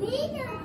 ゆ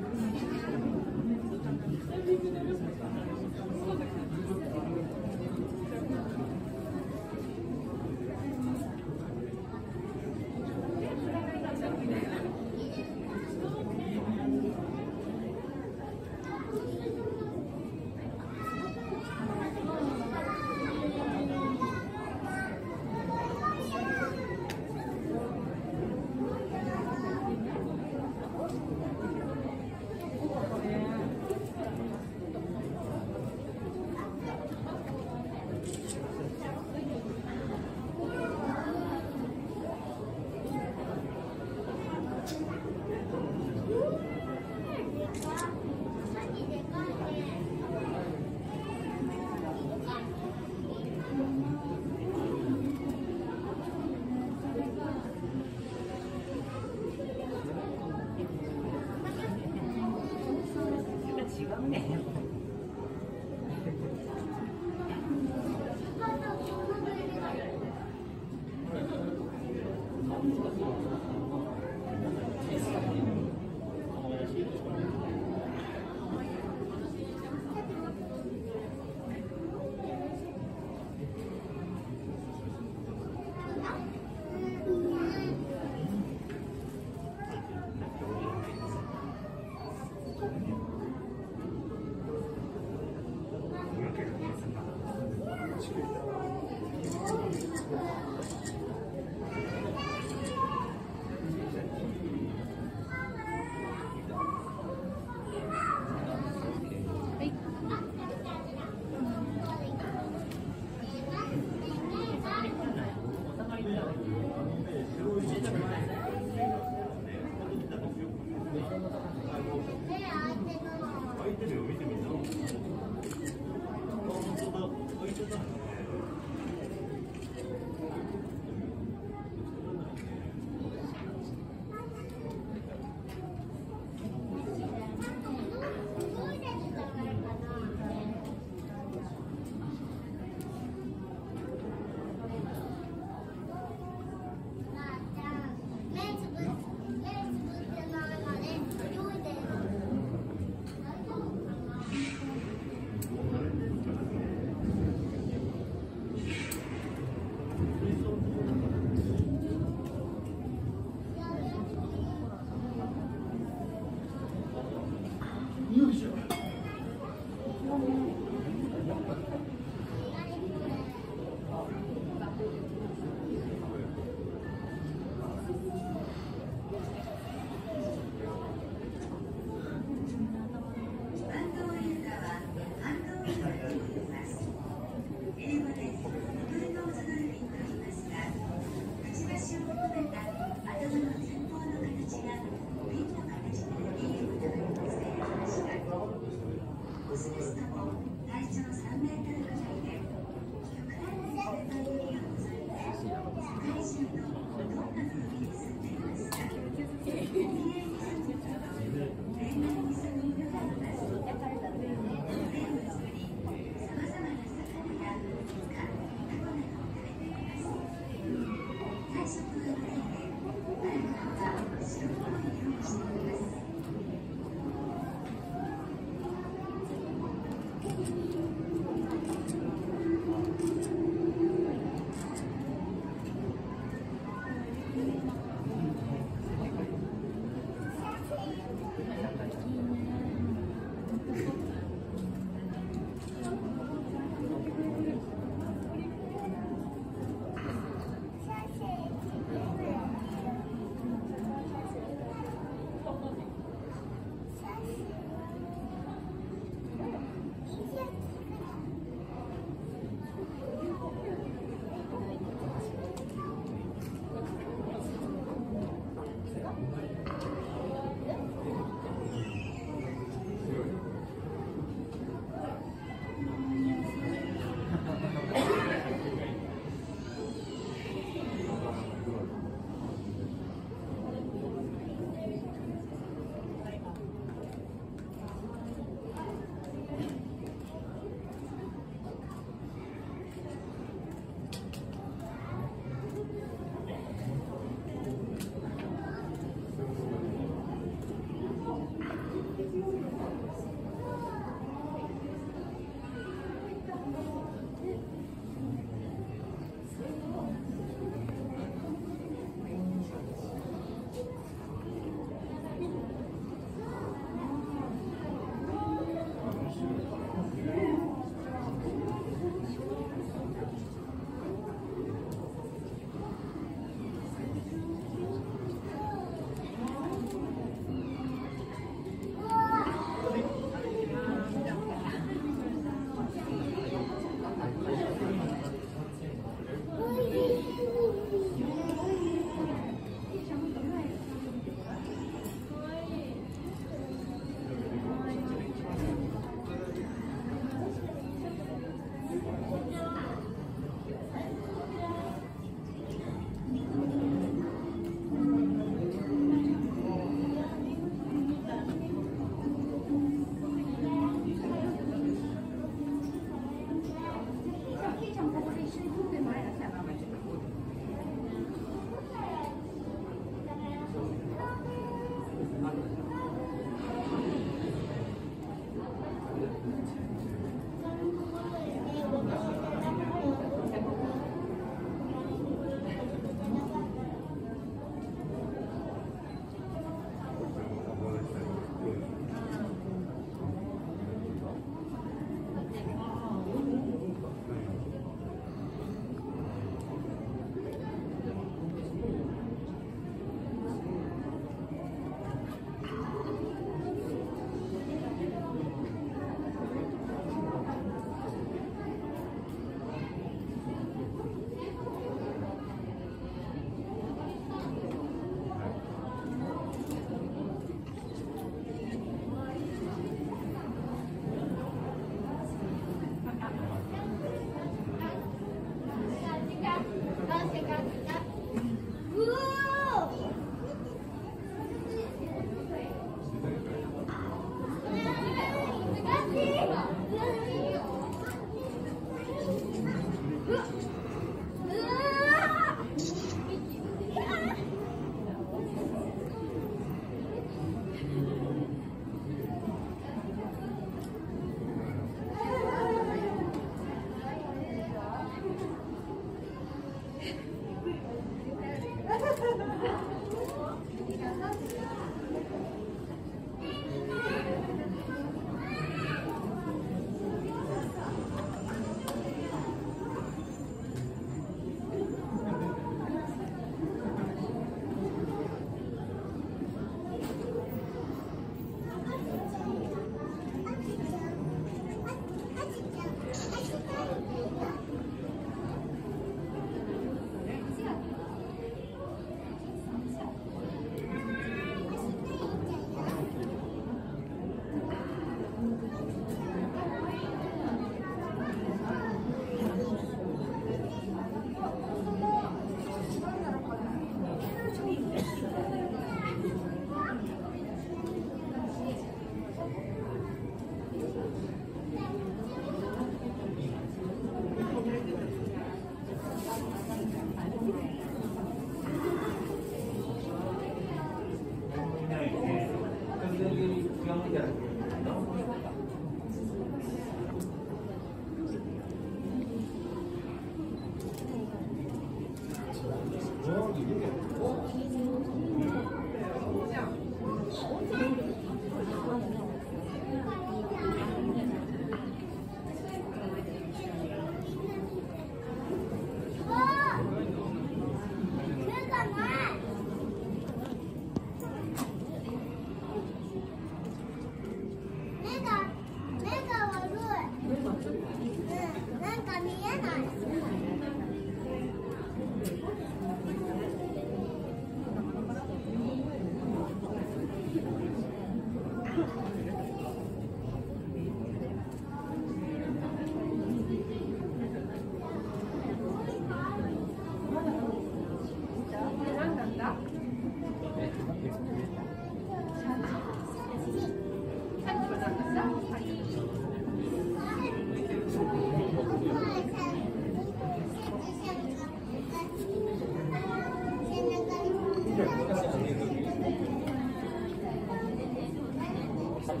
ちょっ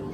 と